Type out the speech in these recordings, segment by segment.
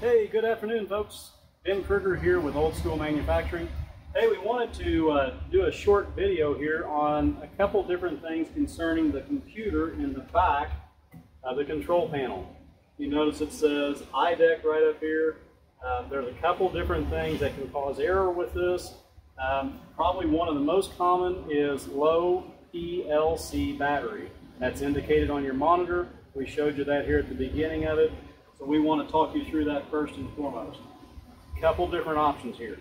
Hey, good afternoon, folks. Ben Kruger here with Old School Manufacturing. Hey, we wanted to uh, do a short video here on a couple different things concerning the computer in the back of the control panel. You notice it says iDEC right up here. Uh, there's a couple different things that can cause error with this. Um, probably one of the most common is low PLC battery. That's indicated on your monitor. We showed you that here at the beginning of it. So we want to talk you through that first and foremost. A couple different options here.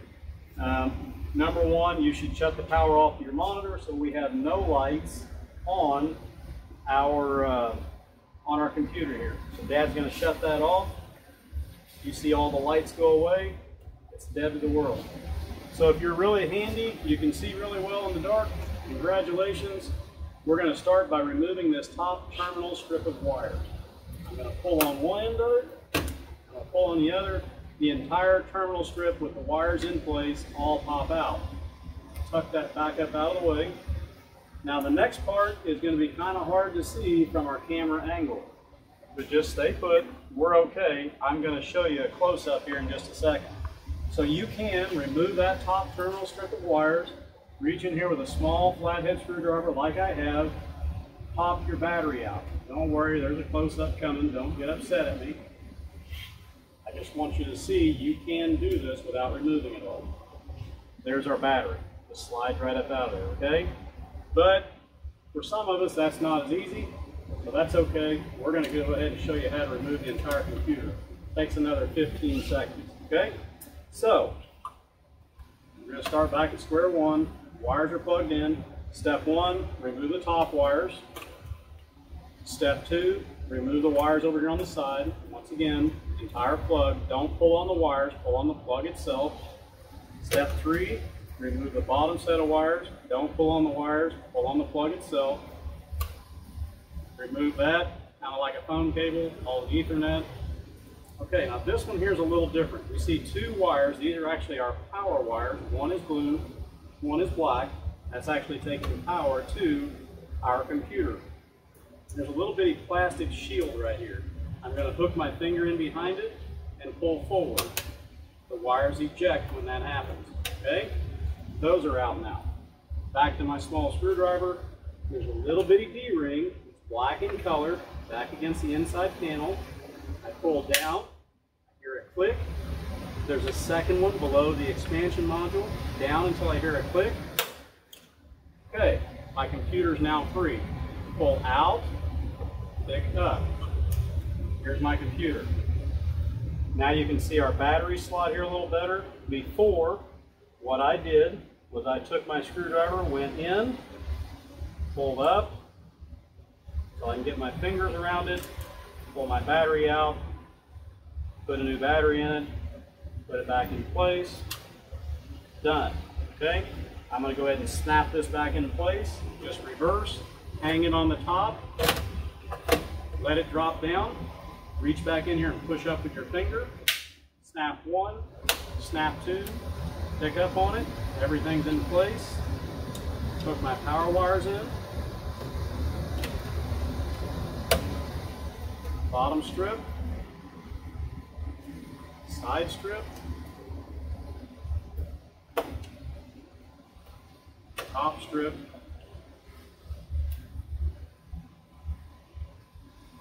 Um, number one, you should shut the power off your monitor so we have no lights on our uh, on our computer here. So Dad's going to shut that off. You see all the lights go away. It's dead to the world. So if you're really handy, you can see really well in the dark. Congratulations. We're going to start by removing this top terminal strip of wire. I'm going to pull on one end of it. I'm going to pull on the other the entire terminal strip with the wires in place all pop out. Tuck that back up out of the way. Now the next part is going to be kind of hard to see from our camera angle. But just stay put, we're okay. I'm going to show you a close-up here in just a second. So you can remove that top terminal strip of wires, reach in here with a small flathead screwdriver like I have, pop your battery out. Don't worry, there's a close-up coming, don't get upset at me. I just want you to see you can do this without removing it all. There's our battery. It slides right up out of there, okay? But for some of us, that's not as easy, so that's okay. We're gonna go ahead and show you how to remove the entire computer. Takes another 15 seconds, okay? So, we're gonna start back at square one. Wires are plugged in. Step one, remove the top wires. Step two, remove the wires over here on the side. Once again, entire plug. Don't pull on the wires, pull on the plug itself. Step three, remove the bottom set of wires. Don't pull on the wires, pull on the plug itself. Remove that, kind of like a phone cable, all the ethernet. Okay, now this one here is a little different. We see two wires. These are actually our power wires. One is blue, one is black. That's actually taking power to our computer. There's a little bitty plastic shield right here. I'm going to hook my finger in behind it and pull forward. The wires eject when that happens. Okay? Those are out now. Back to my small screwdriver. There's a little bitty D-ring. It's black in color, back against the inside panel. I pull down, I hear a click. There's a second one below the expansion module, down until I hear a click. Okay, my computer's now free. Pull out, pick up. Here's my computer. Now you can see our battery slot here a little better. Before, what I did was I took my screwdriver, went in, pulled up, so I can get my fingers around it, pull my battery out, put a new battery in it, put it back in place, done, okay? I'm gonna go ahead and snap this back into place, just reverse, hang it on the top, let it drop down, Reach back in here and push up with your finger. Snap one, snap two, pick up on it. Everything's in place. Hook my power wires in. Bottom strip. Side strip. Top strip.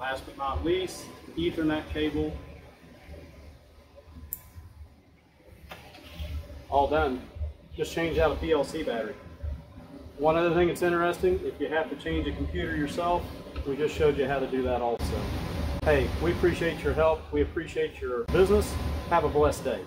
Last but not least, Ethernet cable. All done. Just change out a PLC battery. One other thing that's interesting, if you have to change a computer yourself, we just showed you how to do that also. Hey, we appreciate your help. We appreciate your business. Have a blessed day.